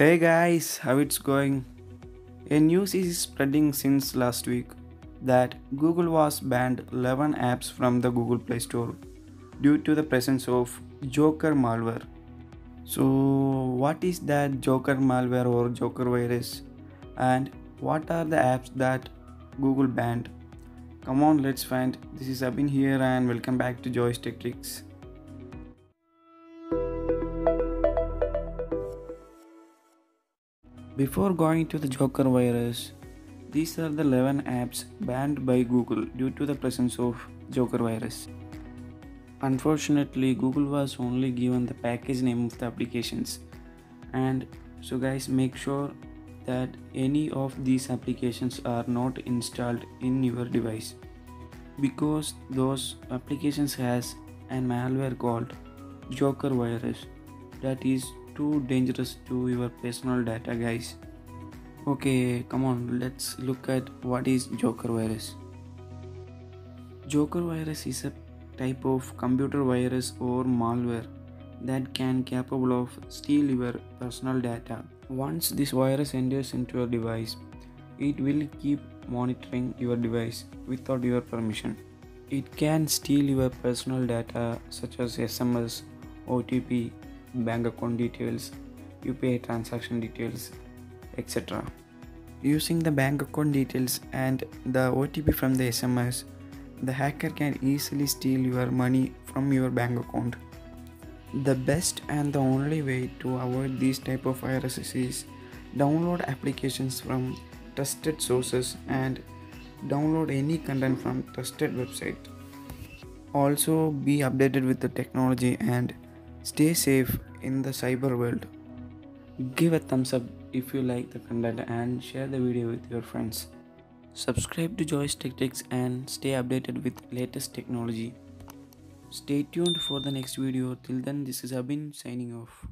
Hey guys, how it's going? A news is spreading since last week that Google was banned 11 apps from the Google Play Store due to the presence of Joker malware. So, what is that Joker malware or Joker virus? And what are the apps that Google banned? Come on, let's find. This is Abin here, and welcome back to Joyz Tech Tricks. Before going to the Joker virus, these are the 11 apps banned by Google due to the presence of Joker virus. Unfortunately, Google was only given the package name of the applications, and so, guys, make sure that any of these applications are not installed in your device. Because those applications has a malware called Joker virus. That is too dangerous to your personal data guys. Okay come on let's look at what is joker virus. Joker virus is a type of computer virus or malware that can capable of steal your personal data. Once this virus enters into your device it will keep monitoring your device without your permission. It can steal your personal data such as sms otp bank account details, UPI transaction details, etc. Using the bank account details and the OTP from the SMS, the hacker can easily steal your money from your bank account. The best and the only way to avoid these type of viruses is download applications from trusted sources and download any content from trusted website. Also be updated with the technology and Stay safe in the cyber world. Give a thumbs up if you like the content and share the video with your friends. Subscribe to Joyz Tech Tricks and stay updated with latest technology. Stay tuned for the next video. Till then, this is Abin signing off.